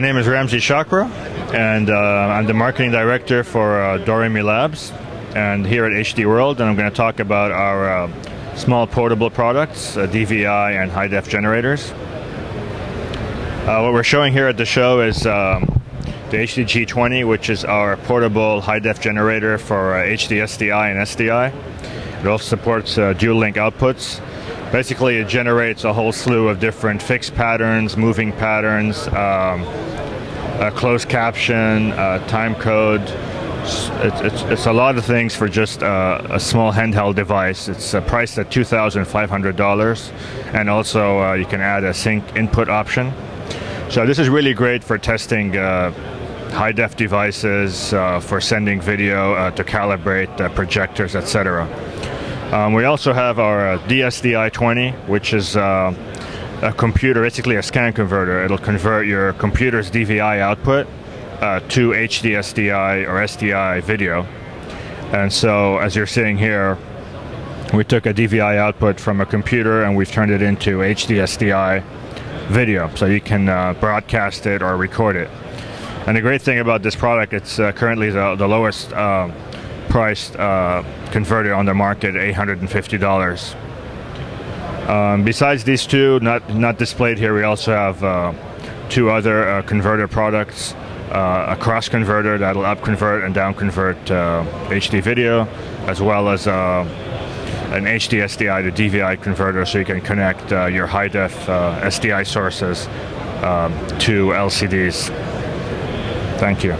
My name is Ramsey Chakra, and uh, I'm the marketing director for uh, Doremi Labs, and here at HD World, and I'm going to talk about our uh, small portable products, uh, DVI and high def generators. Uh, what we're showing here at the show is um, the HDG20, which is our portable high def generator for uh, HD SDI and SDI. It also supports uh, dual link outputs. Basically, it generates a whole slew of different fixed patterns, moving patterns, um, a closed caption, uh, time code. It's, it's, it's, a lot of things for just uh, a small handheld device. It's uh, priced at $2,500, and also uh, you can add a sync input option. So this is really great for testing uh, high def devices, uh, for sending video to calibrate projectors, etc. Um, we also have our uh, DSDI-20, which is uh, a computer, basically a scan converter. It'll convert your computer's DVI output uh, to HDSDI or SDI video. And so, as you're seeing here, we took a DVI output from a computer and we've turned it into HDSDI video, so you can uh, broadcast it or record it. And the great thing about this product, it's uh, currently the, the lowest uh, priced uh, converter on the market, $850. Um, besides these two, not not displayed here, we also have uh, two other uh, converter products. Uh, a cross converter that'll up convert and down convert HD uh, video, as well as uh, an HD SDI to DVI converter so you can connect your high def SDI sources um, to LCDs. Thank you.